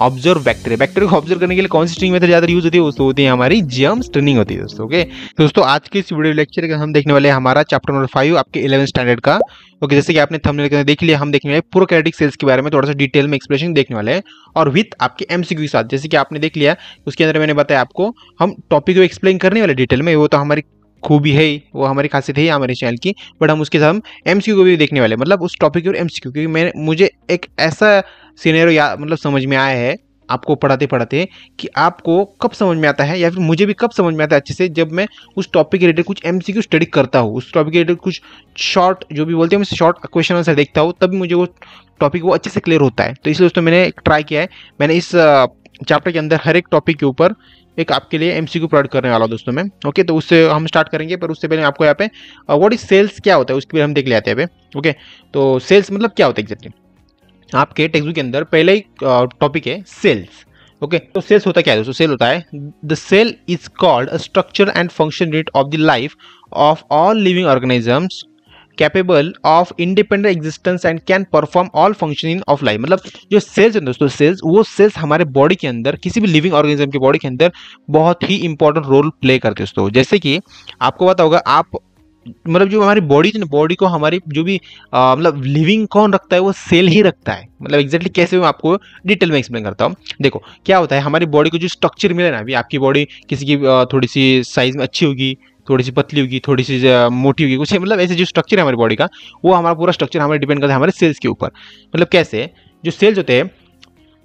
Observe bacteria bacteria को observe करने के लिए कौन सी स्ट्रिंग मेथड ज़्यादा यूज़ होती है? दोस्तों होती है हमारी जर्म स्ट्रिंग होती है दोस्तों ओके दोस्तों, आज के इस वीडियो लेक्चर का हम देखने वाले हैं हमारा चैप्टर नंबर फाइव आपके इलेवन स्टैंडर्ड का। ओके जैसे कि आपने थंबनेल के अंदर देख लिया, हम देखने वाले प्रोकैरेटिक सेल्स के बारे में थोड़ा सा डिटेल में एक्सप्लेनेशन देखने वाले हैं। और विथ आपके एमसीक्यू के साथ, जैसे कि आपने देख लिया, उसके अंदर मैंने बताया आपको, हम टॉपिक को एक्सप्लेन करने वाले डिटेल में, वो तो हमारी खूबी है, वो हमारी खासियत है हमारे चैनल की बट हम उसके साथ हम एम को भी देखने वाले मतलब उस टॉपिक और एम क्योंकि मैंने मुझे एक ऐसा सीनियर या मतलब समझ में आया है, आपको पढ़ाते पढ़ाते, कि आपको कब समझ में आता है या फिर मुझे भी कब समझ में आता है अच्छे से जब मैं उस टॉपिक के रिलेटेड कुछ एमसीक्यू स्टडी करता हूँ। उस टॉपिक के रिलेटेड कुछ शॉर्ट जो भी बोलते हैं मैं शॉर्ट क्वेश्चन आंसर देखता हूँ, तभी मुझे वो टॉपिक वो अच्छे से क्लियर होता है। तो इसलिए दोस्तों मैंने ट्राई किया है। मैंने इस चैप्टर के अंदर हर एक टॉपिक के ऊपर एक आपके लिए एम प्रोवाइड करने वाला दोस्तों मैं। ओके तो उससे हम स्टार्ट करेंगे, पर उससे पहले आपको यहाँ पे व्हाट इज़ सेल्स क्या होता है, उसके लिए हम देख लेते हैं पे। ओके तो सेल्स मतलब क्या होता है एग्जैक्टली आपके टेक्स्ट बुक के अंदर पहले ही टॉपिक है सेल्स ओके तो सेल्स होता क्या है दोस्तों? सेल होता है the cell is called a structure and function unit of the life of all living organisms capable of independent existence and can perform all functioning of life मतलब जो sales हैं दोस्तों सेल्स वो सेल्स हमारे body के अंदर, किसी भी लिविंग ऑर्गेनिज्म की बॉडी के अंदर बहुत ही इंपॉर्टेंट रोल प्ले करते हैं दोस्तों। जैसे कि आपको पता होगा, आप मतलब जो हमारी बॉडी थी ना बॉडी को हमारी जो भी मतलब लिविंग कौन रखता है, वो सेल ही रखता है। मतलब एग्जैक्टली कैसे मैं आपको डिटेल में एक्सप्लेन करता हूँ। देखो, क्या होता है, हमारी बॉडी को जो स्ट्रक्चर मिले ना, अभी आपकी बॉडी किसी की थोड़ी सी साइज़ में अच्छी होगी थोड़ी सी पतली होगी, थोड़ी सी मोटी होगी कुछ मतलब ऐसे जो स्ट्रक्चर है हमारी बॉडी का, वो हमारा पूरा स्ट्रक्चर हमारे डिपेंड करता है हमारे सेल्स के ऊपर। मतलब कैसे? जो सेल्स होते हैं,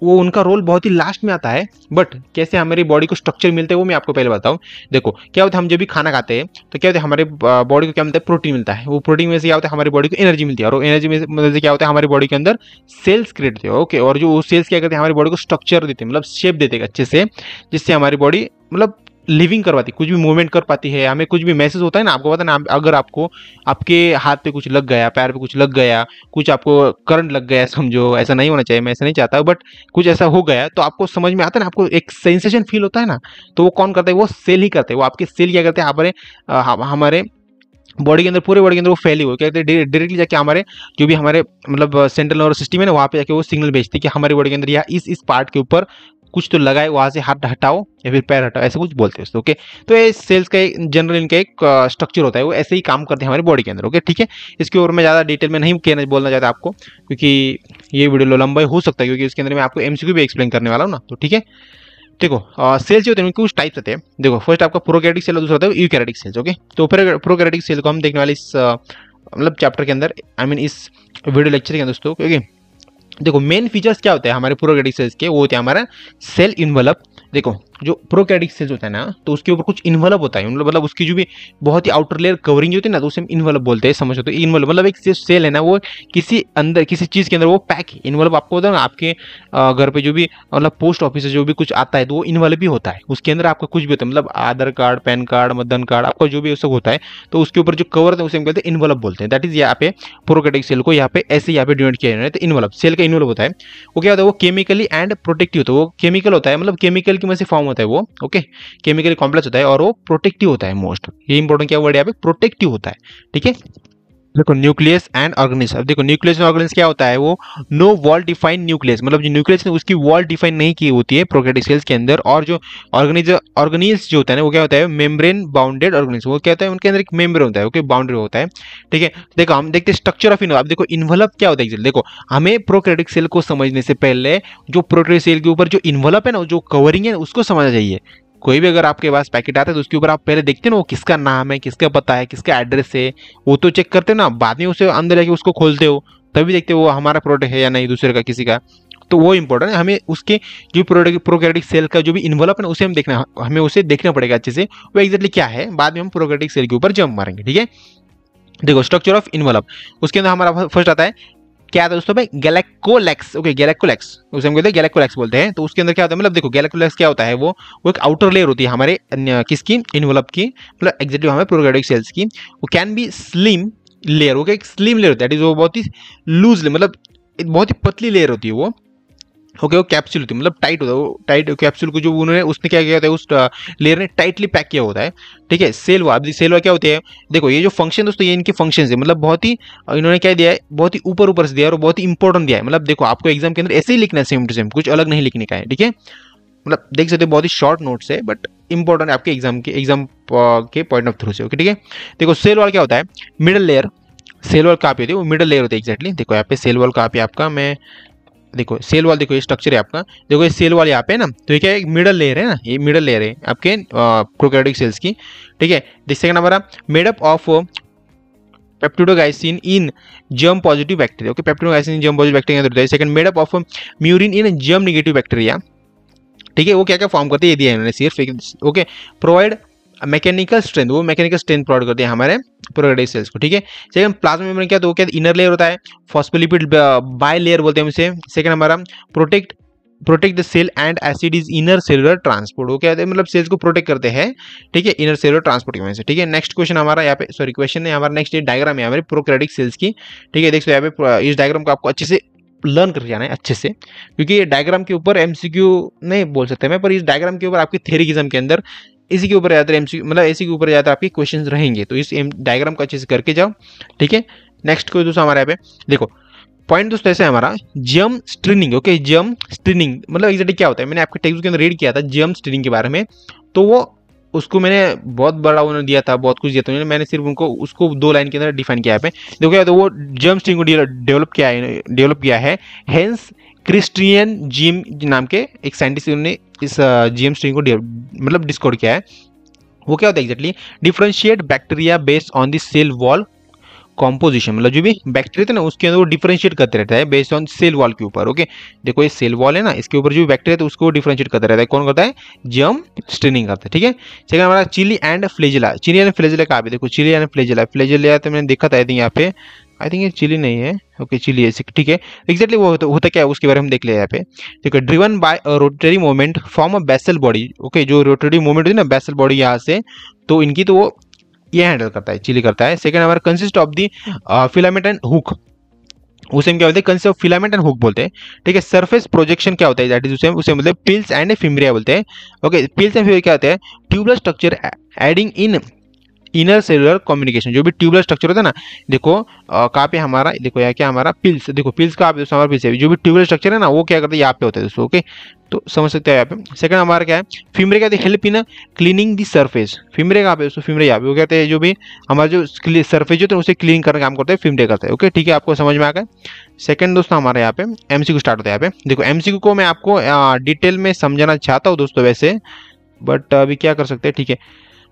वो उनका रोल बहुत ही लास्ट में आता है बट कैसे हमारी बॉडी को स्ट्रक्चर मिलता है, वो मैं आपको पहले बताऊँ। देखो, क्या होता है, हम जब भी खाना खाते हैं तो क्या होता है, हमारे बॉडी को क्या मिलता है प्रोटीन मिलता है। वो प्रोटीन में से क्या होता है, हमारी बॉडी को एनर्जी मिलती है, और एनर्जी में से क्या होता है, हमारी बॉडी के अंदर सेल्स क्रिएट होते हैं ओके और जो सेल्स क्या करते हैं, हमारी बॉडी को स्ट्रक्चर देते हैं मतलब शेप देते हैं अच्छे से, जिससे हमारी बॉडी मतलब लिविंग करवाती, कुछ भी मूवमेंट कर पाती है, हमें कुछ भी मैसेज होता है ना, आपको पता ना, अगर आपको, आपके हाथ पे कुछ लग गया, पैर पे कुछ लग गया, कुछ आपको करंट लग गया, समझो, ऐसा नहीं होना चाहिए, मैं ऐसा नहीं चाहता बट कुछ ऐसा हो गया तो आपको समझ में आता है ना, आपको एक सेंसेशन फील होता है ना तो वो कौन करता है, वो सेल ही करते हैं, वो आपके सेल क्या करते हैं, हमारे हमारे बॉडी के अंदर, पूरे बॉडी के अंदर वो फैली हुई हैं डायरेक्टली जाके हमारे, जो भी हमारे मतलब सेंट्रल नर्वस सिस्टम है ना, वहाँ पे जाके वो सिग्नल भेजते हैं कि हमारी बॉडी के अंदर या इस इस पार्ट के ऊपर कुछ तो लगाए, वहाँ से हाथ हटाओ या फिर पैर हटाओ, ऐसे कुछ बोलते हैं ओके तो ये सेल्स का एक जनरल इनका एक स्ट्रक्चर होता है, वो ऐसे ही काम करते हैं हमारे बॉडी के अंदर ओके ठीक है? इसके ऊपर मैं ज़्यादा डिटेल में नहीं कहना, बोलना चाहता आपको, क्योंकि ये वीडियो लंबा हो सकता है, क्योंकि इसके अंदर मैं आपको एम भी एक्सप्लेन करने वाला हूँ ना तो ठीक है? देखो सेल्स जो होते हैं कुछ टाइप्स होते हैं। देखो फ़र्स्ट आपका प्रोकैरेटिक सेल दूसरा होता है यूकैरेटिक सेल्स ओके तो प्रोकैरेटिक सेल को हम देखने वाले इस मतलब चैप्टर के अंदर आई मीन इस वीडियो लेक्चर के अंदर दोस्तों क्योंकि देखो मेन फीचर्स क्या होते हैं हमारे प्रोकैरियोटिक सेल्स के? वो होते हैं हमारा सेल इन्वलप देखो जो प्रोकैरियोटिक सेल्स होता है ना तो उसके ऊपर कुछ इन्वलप होता है। मतलब उसकी जो भी बहुत ही आउटर लेयर कवरिंग होती है ना तो उसे इन्वलप बोलते हैं, समझ तो इन्वलप मतलब एक सेल है ना, वो किसी अंदर, किसी चीज़ के अंदर वो पैक है। इन्वलप आपको होता है ना, आपके घर पे जो भी मतलब पोस्ट ऑफ़िस जो भी कुछ आता है तो वो इन्वलप ही होता है। उसके अंदर आपका कुछ भी होता है मतलब आधार कार्ड, पैन कार्ड मतदान कार्ड, आपका जो भी सब होता है तो उसके ऊपर जो कवर है, उसे हम कहते हैं इन्वलप बोलते हैं। दैट इज़ यहाँ पे प्रोकैटिक सेल को यहाँ पे ऐसे यहाँ पे डिवाइड किया जाए तो इन्वलप सेल का इन्वलप होता है। वो क्या होता है? वो केमिकली एंड प्रोटेक्टिव होता है। वो केमिकल होता है मतलब केमिकल की वजह से फॉर्म होता है वो ओके केमिकली कॉम्प्लेक्स होता है और वो प्रोटेक्टिव होता है मोस्ट ये इंपॉर्टेंट क्या वर्ड है यहाँ पे? प्रोटेक्टिव होता है, ठीक है? देखो न्यूक्लियस एंड ऑर्गेनिज अब देखो न्यूक्लियस ऑर्गेनिज क्या होता है? वो नो वॉल डिफाइंड न्यूक्लियस मतलब जो न्यूक्लियस है उसकी वॉल डिफाइन नहीं की होती है प्रोकैरियोटिक सेल्स के अंदर और जो ऑर्गेनिज ऑर्गेनिज जो होता है ना, वो क्या होता है? मेम्ब्रेन बाउंडेड ऑर्गेनिज वो क्या होता है? उनके अंदर एक मेम्ब्रेन होता है ओके बाउंड्री होता है? ठीक है? देखो हम देखते हैं स्ट्रक्चर ऑफ़ इन्वलप देखो इन्वलप क्या होता है देखो हमें प्रोकैरियोटिक सेल को समझने से पहले जो प्रोकैरियोटिक सेल के ऊपर जो इन्वलप है ना जो कवरिंग है, उसको समझना चाहिए। कोई भी अगर आपके पास पैकेट आता है तो उसके ऊपर आप पहले देखते ना वो किसका नाम है, किसका पता है, किसका एड्रेस है, वो तो चेक करते ना, बाद में उसे अंदर जाके उसको खोलते हो, तभी देखते हो वो हमारा प्रोडक्ट है या नहीं, दूसरे का, किसी का। तो वो इंपॉर्टेंट है, हमें उसके जो प्रोडक्ट प्रोकैटिक सेल का जो भी इन्वॉल्व है उसे हम देखना, हमें उसे देखना पड़ेगा अच्छे से, वो एक्जैक्टली क्या है, बाद में हम प्रोकैटिक सेल के ऊपर जम मारेंगे, ठीक है? देखो स्ट्रक्चर ऑफ़ इन्वॉल्व उसके अंदर हमारा फ़र्स्ट आता है क्या था दोस्तों भाई? गैलेक्कोलेक्स ओके गैलेक्कोलेक्स उसे हम कहते हैं गैलेक्कोलेक्स बोलते हैं। तो उसके अंदर क्या होता है? मतलब देखो गैलेक्कोलेक्स क्या होता है? वो वो एक आउटर लेयर होती है हमारे किसकी? इनवलप की। मतलब एग्जैक्टली हमारे प्रोग्रेडिक सेल्स की। वो can be slime layer okay एक स्लिम लेयर होता है। वो बहुत ही लूज मतलब बहुत ही पतली लेयर होती है वो। ओके वो कैप्सूल होती है मतलब टाइट होता है, वो टाइट कैप्सूल को जो उन्होंने, उसने क्या किया होता है, उस लेयर ने टाइटली पैक किया होता है, ठीक है? सेल वाल सेल वाल क्या होती है? देखो, ये जो फ़ंक्शन दोस्तों, ये इनके फ़ंक्शन है मतलब बहुत ही इन्होंने क्या दिया है, बहुत ही ऊपर ऊपर से दिया है और बहुत ही इंपॉर्टेंट दिया है। मतलब देखो, आपको एग्ज़ाम के अंदर ऐसे ही लिखना है सेम टू सेम कुछ अलग नहीं लिखने का है, ठीक है? मतलब देख सकते हो, बहुत ही शॉर्ट नोट्स है बट इंपॉर्टेंट आपके एग्ज़ाम के एग्ज़ाम के पॉइंट ऑफ़ थ्रू से ओके ठीक है? देखो सेल वॉल क्या होता है? मिडल लेयर सेल वॉल कहाँ पे होती है? वो मिडल लेयर होती है एक्जैक्टली देखो, यहाँ पे सेल वॉल कहाँ पे आपका? मैं देखो सेल वॉल देखो, ये स्ट्रक्चर है आपका। देखो, ये सेल वॉल यहाँ पे ना तो ये क्या एक मिडल लेयर है ना, ये मिडल लेयर है आपके प्रोकैरियोटिक सेल्स की। ठीक है दिस सेकंड हमारा made up of peptidoglycan in gram positive bacteria okay peptidoglycan in gram positive bacteria होता है। Second made up of murein in gram negative bacteria ठीक है, वो क्या क्या फॉर्म करते हैं, ये दिया है इन्होंने सिर्फ़ ओके प्रोवाइड मैकेनिकल स्ट्रेंथ वो मैकेनिकल स्ट्रेंथ प्रोवाइड करते हैं हमारे। प्रोगेटिव सेल्स को, ठीक है? सेकंड प्लाज्मा मेम्ब्रेन क्या तो वो क्या इनर लेयर होता है फॉस्फोलिपिड बाय लेयर बोलते हैं उसे सेकंड हमारा protect protect the cell and acid is inner cellular transport वो क्या मतलब सेल्स को प्रोटेक्ट करते हैं, ठीक है? इनर सेलुलर ट्रांसपोर्ट की वजह से, ठीक है? नेक्स्ट क्वेश्चन हमारा यहाँ पे सॉरी क्वेश्चन है हमारा नेक्स्ट डायग्राम है हमारे प्रोक्रेटिक सेल्स की, ठीक है? देखो यहाँ पे इस डायग्राम को आपको अच्छे से लर्न कर जाना है, अच्छे से, क्योंकि ये डायग्राम के ऊपर एमसीक्यू नहीं बोल सकते मैं, पर इस डायग्राम के ऊपर आपकी थेरिज्म के अंदर इसी के ऊपर ज़्यादातर एमसीक्यू मतलब इसी के ऊपर ज़्यादातर आपके क्वेश्चन रहेंगे। तो इस डायग्राम को अच्छे से करके जाओ, ठीक है? नेक्स्ट क्वेश्चन दोस्तों हमारे यहाँ पे, देखो पॉइंट दोस्तों ऐसे हमारा जम स्ट्रीनिंग ओके जम स्ट्रीनिंग मतलब एग्जैक्टली क्या होता है? मैंने आपके टेक्स्ट के अंदर रीड किया था जम स्ट्रीनिंग के बारे में तो वो उसको मैंने बहुत बड़ा उन्होंने दिया था, बहुत कुछ दिया था। मैंने सिर्फ़ उनको, उसको दो लाइन के अंदर डिफाइन किया है देखो तो वो जम स्ट्रिंग को डेवलप किया है डेवलप किया है हेंस क्रिस्टियन जिम नाम के एक साइंटिस्ट ने इस जीएम स्ट्रिंग को मतलब डिस्कोड किया है। वो क्या होता है exactly differentiate bacteria based on the cell wall composition मतलब जो भी बैक्टीरिया थे ना, उसके अंदर वो डिफरेंशिएट करते रहता है बेस्ड ऑन सेल वॉल के ऊपर ओके देखो ये सेल वॉल है ना, इसके ऊपर जो बैक्टीरिया है उसको डिफरेंशिएट करता रहता है। कौन करता है? जम स्ट्रेनिंग करता है, ठीक है? सेकंड हमारा pili and flagella pili and flagella पे देखो चिली एंड फ्लेजिला फ्लेजिला तो मैंने देखा था यहाँ पे। आई थिंक ये चिली नहीं है। ओके चिली है ठीक है। एक्जैक्टली वो होता, होता क्या है उसके बारे में देख लिया यहाँ पे। ठीक है driven by rotary movement form a basal body okay जो रोटरी मूवमेंट होती है ना बेसल बॉडी यहाँ से तो इनकी तो वो ये हैंडल करता है चिली करता है। सेकंड हमारा consist of the filament and hook उसे क्या बोलते हैं consist of filament and hook बोलते हैं। ठीक है सरफेस प्रोजेक्शन क्या होता है दैट इज़ उसे उसे मतलब पिल्स एंड फिमरिया बोलते हैं। ओके पिल्स एंड फिमरिया क्या होते हैं tubular structure aiding in inner cellular communication जो भी ट्यूबलर स्ट्रक्चर होता है ना, देखो कहाँ पे हमारा, देखो यहाँ क्या हमारा पिल्स देखो पिल्स का आप हमारा पिल्स है। जो भी ट्यूबलर स्ट्रक्चर है ना, वो क्या करते हैं, यहाँ पे होता है दोस्तों ओके तो समझ सकते हैं यहाँ पे। सेकंड हमारा क्या है? फिमरे हैं help in cleaning the surface fimbriae कहाँ पे दोस्तों? फिमरे यहाँ पे। वो कहते हैं जो भी हमारा जो सरफेस जो है, उसे क्लीन करने का काम करते हैं फिमरे करते हैं ओके ठीक है, आपको समझ में आ गया? सेकंड दोस्तों हमारे यहाँ पे एमसीक्यू स्टार्ट होता है यहाँ पे। देखो एमसीक्यू को मैं आपको डिटेल में समझाना चाहता हूँ दोस्तों वैसे बट अभी क्या कर सकते हैं, ठीक है?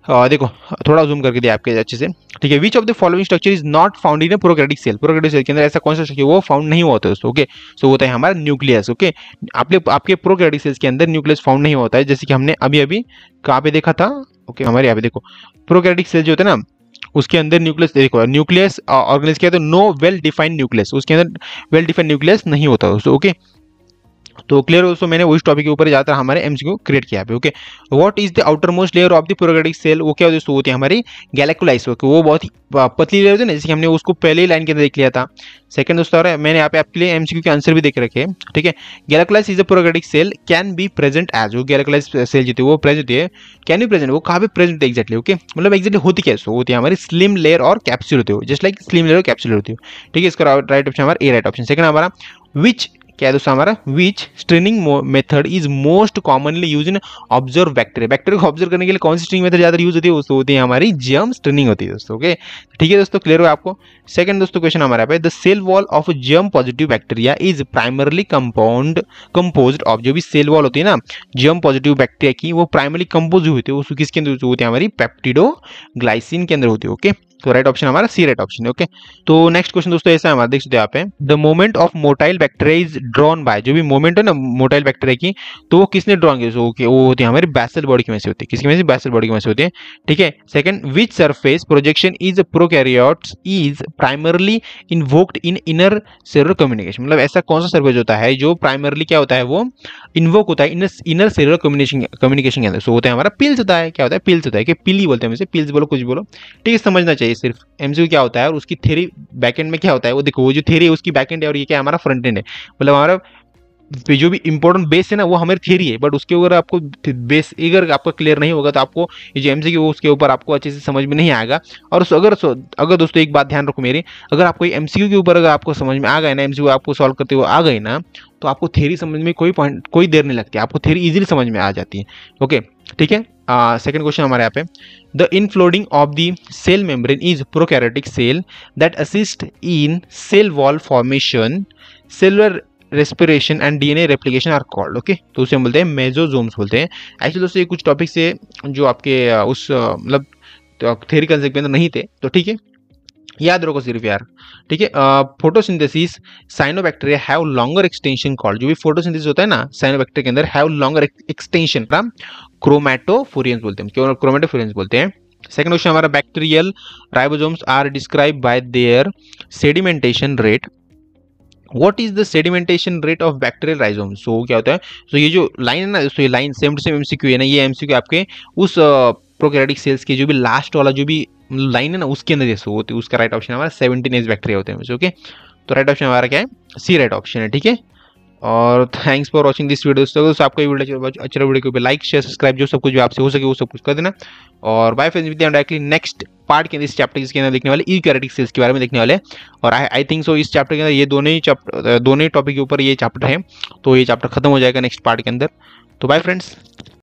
देखो, थोड़ा जूम करके दिया आपके अच्छे से। ठीक है which of the following structure is not found in prokaryotic cell prokaryotic cell के अंदर ऐसा कौन सा स्ट्रक्चर वो फाउंड नहीं होता है दोस्तों ओके सो होता है हमारा न्यूक्लियस ओके आपके आपके प्रोक्रेटिक सेल्स के अंदर न्यूक्लियस फाउंड नहीं होता है, जैसे कि हमने अभी अभी कहाँ पे देखा था? ओके हमारे यहाँ पे देखो। प्रोक्रेटिक सेल जो होता है ना, उसके अंदर न्यूक्लियस देखो न्यूक्लियस ऑर्गेनिज क्या तो नो वेल डिफाइंड न्यूक्लियस उसके अंदर वेल डिफाइंड न्यूक्लियस नहीं होता दोस्तों ओके तो क्लियर दोस्तों, मैंने उस टॉपिक के ऊपर जाकर हमारे एमसीक्यू क्रिएट किया है। Okay what is the outermost layer of the prokaryotic cell वो क्या दोस्तों होती है हमारी गैलेक्टोलाइस ओके वो बहुत ही पतली लेयर होती है ना जैसे कि हमने उसको पहले ही लाइन के अंदर देख लिया था। सेकंड दोस्तों मैंने यहाँ पे आपके लिए एमसीक्यू के आंसर भी देख रखे ठीक है? Glycocalyx is a prokaryotic cell can be present as वो गैलेक्टोलाइस सेल जो वो प्रेजेंट है कैन बी प्रेजेंट वो कहाँ पे प्रेजेंट एक्जैक्टली ओके मतलब एक्जैक्टली होती क्या सो होती है हमारी स्लिम लेयर और कैप्सूल होती है जस्ट लाइक स्लिम लेयर और कैप्सूल होती है। ठीक है, इसका राइट ऑप्शन हमारा ए राइट ऑप्शन सेकंड हमारा विच क्या दोस्तों हमारा? Which staining method is most commonly use in observe bacteria bacteria को ऑब्ज़र्व करने के लिए कौन सी स्ट्रिंग मेथड ज़्यादा यूज़ होती है? उसको होती है हमारी जम स्ट्रेनिंग होती है दोस्तों ओके ठीक है दोस्तों क्लियर हो आपको? सेकंड दोस्तों क्वेश्चन हमारा पे द सेल वॉल ऑफ़ जम positive bacteria is primarily compound compose of जो भी सेल वॉल होती है ना जम पॉजिटिव बैक्टीरिया की, वो प्राइमरली कंपोज होती है किसके अंदर होती है? हमारी पेप्टिडो ग्लाइसिन के अंदर होती है ओके तो राइट ऑप्शन हमारा सी राइट ऑप्शन है ओके तो नेक्स्ट क्वेश्चन दोस्तों ऐसा हमारा, देख सकते हैं यहाँ पे the movement of motile bacteria is drawn by जो भी मोमेंट है ना मोटाइल बैक्टीरिया की तो वो किसने ड्रॉन की ओके वो होती है हमारी बैसल बॉडी की वजह से होती है। किसकी वजह से? बैसल बॉडी की वजह से होती है। ठीक है? Second which surface projection is prokaryotes is primarily invoked in inner cellular communication मतलब ऐसा कौन सा सर्फेस होता है जो प्राइमरली क्या होता है? वो इन्वोक होता है inner inner cellular communication communication के अंदर। सो होता है हमारा पिल्स होता है। क्या होता है? पिल्स होता है कि पिली बोलते हैं पिल्स बोलो, कुछ बोलो। ठीक है, समझना चाहिए सिर्फ़। एमसीक्यू क्या होता है और उसकी थेरी बैकएंड में क्या होता है? वो देखो, वो जो थेरी है, उसकी बैकएंड है और ये क्या हमारा फ्रंट एंड है। मतलब हमारा जो भी इंपॉर्टेंट बेस है ना, वो हमारी थियरी है बट उसके ऊपर आपको बेस अगर आपका क्लियर नहीं होगा तो आपको ये जो एमसीक्यू उसके ऊपर आपको अच्छे से समझ में नहीं आएगा। और अगर अगर दोस्तों एक बात ध्यान रखो मेरी, अगर आपको एमसीक्यू के ऊपर अगर आपको समझ में आ गए ना एमसीक्यू आपको सॉल्व करते हुए आ गए ना तो आपको थेरी समझ में कोई पॉइंट कोई देर नहीं लगती, आपको थेरी इजीली समझ में आ जाती है। ओके ठीक है? सेकंड क्वेश्चन हमारे यहाँ पे। The infolding of the cell membrane is prokaryotic cell that assist in cell wall formation cellular respiration and DNA replication are called okay तो उसे हम बोलते हैं मेजोजोम्स बोलते हैं। एक्चुअली दोस्तों, ये कुछ टॉपिक से जो आपके उस मतलब थेरी कंसेप्ट के अंदर नहीं थे तो ठीक है? याद रखो सिर्फ़ यार, ठीक है? Photosynthesis cyanobacteria have longer extension called जो भी फोटोसिंथेसिस होता है ना साइनोबैक्टीरिया के अंदर have longer extension from chromatophores बोलते हैं, क्यों? क्रोमैटोफोरियंस बोलते हैं। सेकंड क्वेश्चन हमारा bacterial ribosomes are describe by their sedimentation rate what is the sedimentation rate of bacterial ribosome so क्या होता है? सो so, ये जो लाइन है ना दोस्तों ये line same to same MCQ है ना ये एमसीक्यू आपके उस प्रोकैरियोटिक सेल्स के जो भी लास्ट वाला जो भी लाइन है ना उसके अंदर जैसे होती है उसका राइट ऑप्शन हमारा सेवनटीन एज बैक्टीरिया होते हैं ओके तो राइट ऑप्शन हमारा क्या है? सी राइट ऑप्शन है ठीक है? और thanks for watching this video दोस्तों। दोस्तों, आपको वीडियो अच्छा वीडियो को लाइक शेयर सब्सक्राइब जो सब कुछ भी आपसे हो सके, वो सब कुछ कर देना। और bye friends with directly next part के अंदर इस चैप्टर के अंदर देखने वाले ई कैरेटिक सेल्स के बारे में देखने वाले और आई थिंक सो इस चैप्टर के अंदर ये दोनों ही दोनों ही टॉपिक के ऊपर ये चैप्टर है। तो ये चैप्टर खत्म हो जाएगा नेक्स्ट पार्ट के अंदर। तो बाय फ्रेंड्स